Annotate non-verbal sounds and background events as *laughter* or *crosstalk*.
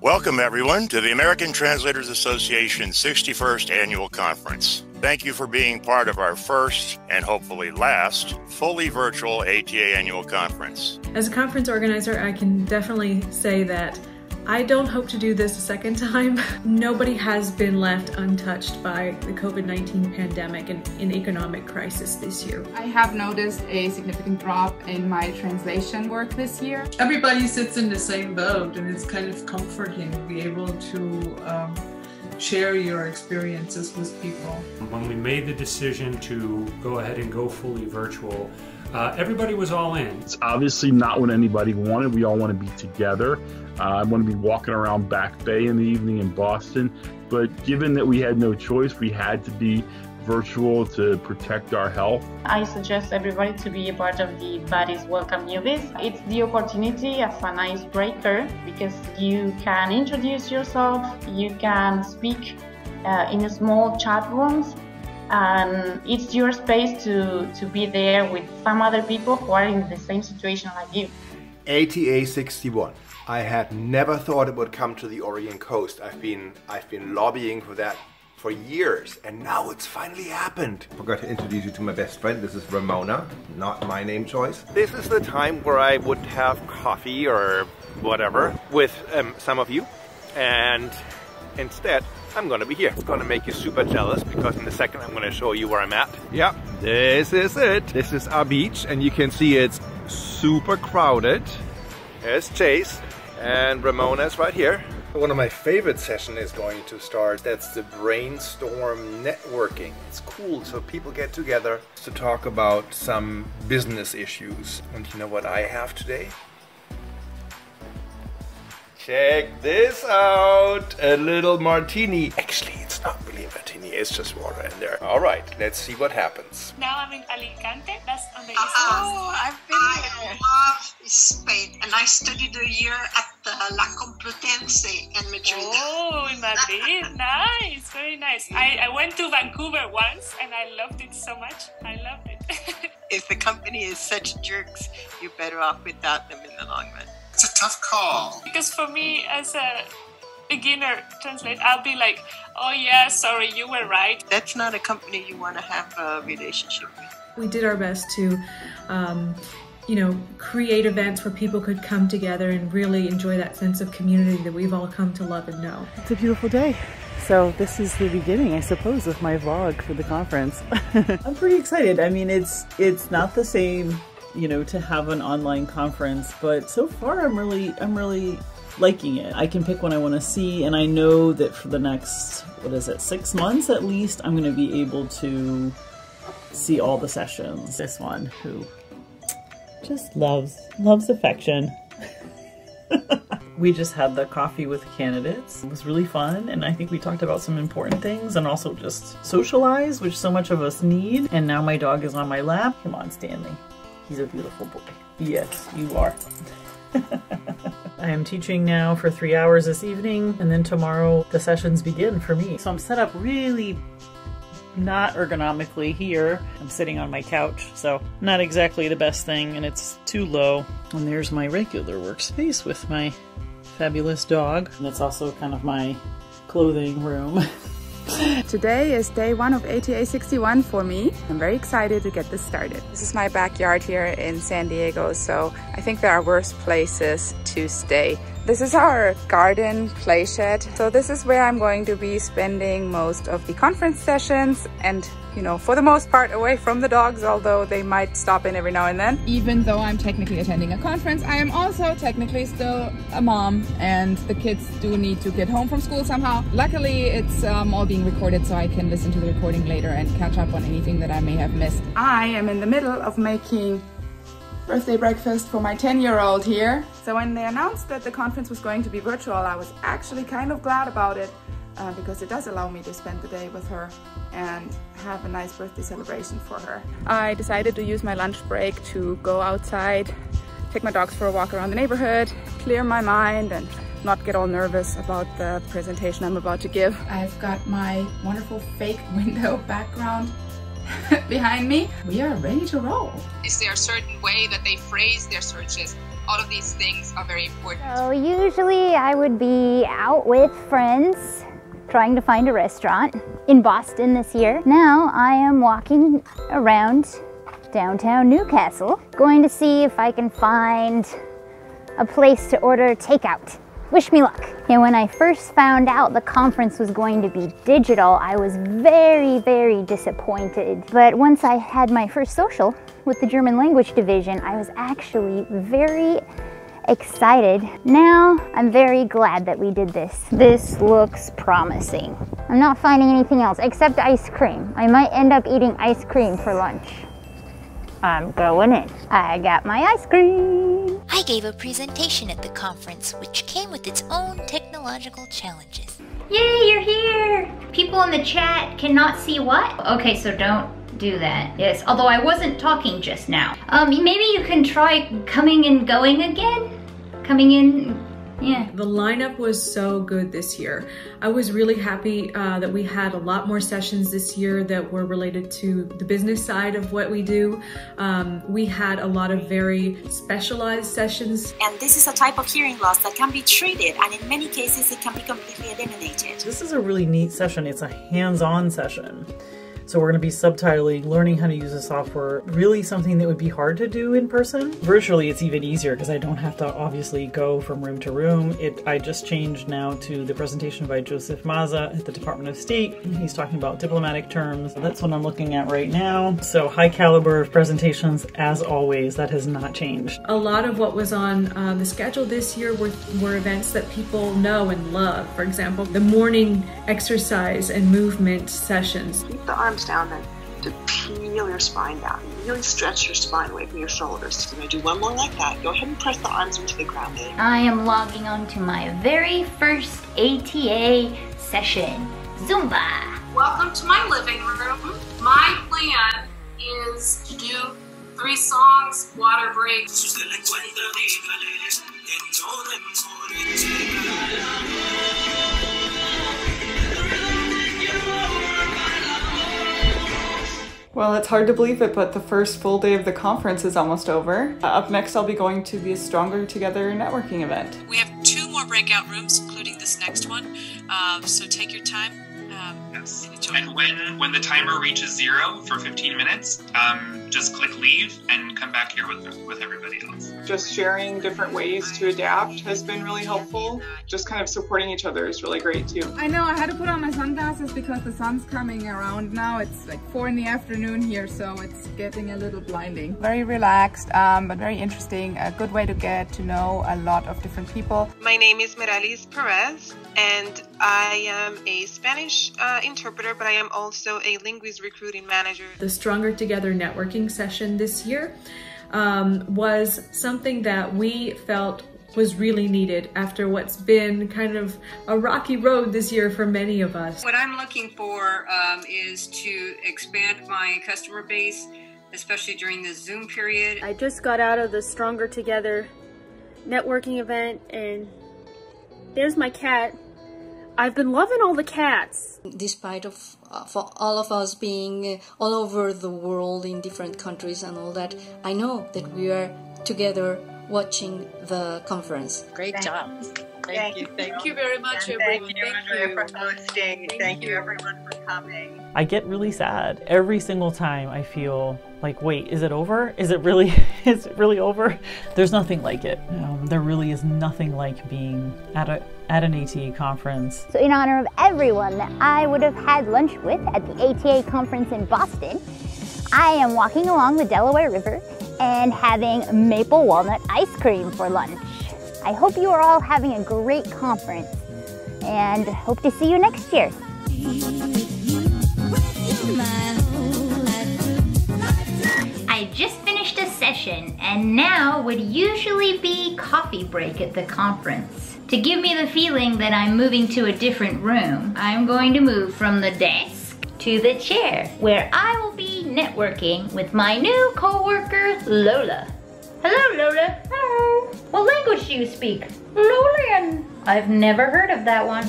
Welcome, everyone, to the American Translators Association 61st Annual Conference. Thank you for being part of our first and hopefully last fully virtual ATA Annual Conference. As a conference organizer, I can definitely say that I don't hope to do this a second time. *laughs* Nobody has been left untouched by the COVID-19 pandemic and in economic crisis this year. I have noticed a significant drop in my translation work this year. Everybody sits in the same boat and it's kind of comforting to be able to um, share your experiences with people. When we made the decision to go ahead and go fully virtual, uh, everybody was all in. It's obviously not what anybody wanted. We all want to be together. Uh, I want to be walking around Back Bay in the evening in Boston. But given that we had no choice, we had to be virtual to protect our health. I suggest everybody to be a part of the Buddies Welcome Newbies. It's the opportunity as an icebreaker because you can introduce yourself, you can speak uh, in small chat rooms, and it's your space to, to be there with some other people who are in the same situation like you. ATA 61. I had never thought it would come to the Oregon coast. I've been I've been lobbying for that for years and now it's finally happened. Forgot to introduce you to my best friend. This is Ramona, not my name choice. This is the time where I would have coffee or whatever with um, some of you and instead I'm gonna be here. It's gonna make you super jealous because in a second I'm gonna show you where I'm at. Yeah, this is it. This is our beach and you can see it's super crowded. There's Chase and Ramona's right here. One of my favorite sessions is going to start. That's the brainstorm networking. It's cool, so people get together to talk about some business issues. And you know what I have today? Check this out! A little martini. Actually, it's not really a martini, it's just water in there. All right, let's see what happens. Now I'm in Alicante, that's on the east oh, coast. Oh, I've been I there. love Spain, and I studied a year at the La Complutense in Madrid. Oh, in Madrid, *laughs* nice, very nice. I, I went to Vancouver once, and I loved it so much. I loved it. *laughs* if the company is such jerks, you're better off without them in the long run. It's a tough call. Because for me, as a beginner translate, I'll be like, oh yeah, sorry, you were right. That's not a company you want to have a relationship with. We did our best to, um, you know, create events where people could come together and really enjoy that sense of community that we've all come to love and know. It's a beautiful day. So this is the beginning, I suppose, of my vlog for the conference. *laughs* I'm pretty excited. I mean, it's it's not the same you know, to have an online conference, but so far I'm really, I'm really liking it. I can pick when I want to see, and I know that for the next, what is it, six months at least, I'm going to be able to see all the sessions. This one who just loves, loves affection. *laughs* we just had the coffee with candidates. It was really fun, and I think we talked about some important things and also just socialize, which so much of us need. And now my dog is on my lap. Come on, Stanley. He's a beautiful boy. Yes, you are. *laughs* I am teaching now for three hours this evening, and then tomorrow the sessions begin for me. So I'm set up really not ergonomically here. I'm sitting on my couch, so not exactly the best thing, and it's too low. And there's my regular workspace with my fabulous dog. And it's also kind of my clothing room. *laughs* *laughs* Today is day one of ATA 61 for me. I'm very excited to get this started. This is my backyard here in San Diego, so I think there are worse places to stay. This is our garden play shed. So this is where I'm going to be spending most of the conference sessions and you know, for the most part away from the dogs, although they might stop in every now and then. Even though I'm technically attending a conference, I am also technically still a mom and the kids do need to get home from school somehow. Luckily, it's um, all being recorded so I can listen to the recording later and catch up on anything that I may have missed. I am in the middle of making birthday breakfast for my 10 year old here. So when they announced that the conference was going to be virtual, I was actually kind of glad about it uh, because it does allow me to spend the day with her and have a nice birthday celebration for her. I decided to use my lunch break to go outside, take my dogs for a walk around the neighborhood, clear my mind and not get all nervous about the presentation I'm about to give. I've got my wonderful fake window background *laughs* behind me. We are ready to roll. Is there a certain way that they phrase their searches? all of these things are very important. So usually I would be out with friends trying to find a restaurant in Boston this year. Now I am walking around downtown Newcastle, going to see if I can find a place to order takeout. Wish me luck. And when I first found out the conference was going to be digital, I was very, very disappointed. But once I had my first social with the German language division, I was actually very excited. Now I'm very glad that we did this. This looks promising. I'm not finding anything else except ice cream. I might end up eating ice cream for lunch. I'm going in. I got my ice cream. I gave a presentation at the conference, which came with its own technological challenges. Yay, you're here! People in the chat cannot see what? Okay, so don't do that. Yes, although I wasn't talking just now. Um, maybe you can try coming and going again? Coming in yeah. The lineup was so good this year. I was really happy uh, that we had a lot more sessions this year that were related to the business side of what we do. Um, we had a lot of very specialized sessions. And this is a type of hearing loss that can be treated and in many cases it can be completely eliminated. This is a really neat session. It's a hands-on session. So we're going to be subtitling, learning how to use the software, really something that would be hard to do in person. Virtually, it's even easier because I don't have to obviously go from room to room. It I just changed now to the presentation by Joseph Maza at the Department of State. He's talking about diplomatic terms. That's what I'm looking at right now. So high caliber of presentations as always. That has not changed. A lot of what was on uh, the schedule this year were, were events that people know and love. For example, the morning exercise and movement sessions. Keep the arms down then to peel your spine down. Really stretch your spine away from your shoulders. I'm going to do one more like that. Go ahead and press the arms into the ground. I am logging on to my very first ATA session, Zumba. Welcome to my living room. My plan is to do three songs, water break. Well, it's hard to believe it, but the first full day of the conference is almost over. Uh, up next, I'll be going to the Stronger Together networking event. We have two more breakout rooms, including this next one. Uh, so take your time. Um, yes. And when when the timer reaches zero for 15 minutes, um, just click leave and come back here with with everybody else. Just sharing different ways to adapt has been really helpful. Just kind of supporting each other is really great too. I know I had to put on my sunglasses because the sun's coming around now. It's like four in the afternoon here, so it's getting a little blinding. Very relaxed, um, but very interesting. A good way to get to know a lot of different people. My name is Meralis Perez, and I am a Spanish uh, interpreter, but I am also a linguist recruiting manager. The Stronger Together networking session this year um, was something that we felt was really needed after what's been kind of a rocky road this year for many of us. What I'm looking for um, is to expand my customer base, especially during the Zoom period. I just got out of the Stronger Together networking event and there's my cat. I've been loving all the cats. Despite of uh, for all of us being all over the world in different countries and all that, I know that we are together watching the conference. Great Thank job. You. Thank, thank you. Thank you very much, and everyone. Thank you, Thank you. for hosting. Thank, thank you. you, everyone, for coming. I get really sad every single time I feel like, wait, is it over? Is it really, *laughs* is it really over? There's nothing like it. Um, there really is nothing like being at a at an ATA conference. So in honor of everyone that I would have had lunch with at the ATA conference in Boston, I am walking along the Delaware River and having maple walnut ice cream for lunch. I hope you are all having a great conference and hope to see you next year. I just finished a session and now would usually be coffee break at the conference. To give me the feeling that I'm moving to a different room, I'm going to move from the desk to the chair where I will be networking with my new co-worker Lola. Hello Lola. Hello. What language do you speak? Lolian. I've never heard of that one.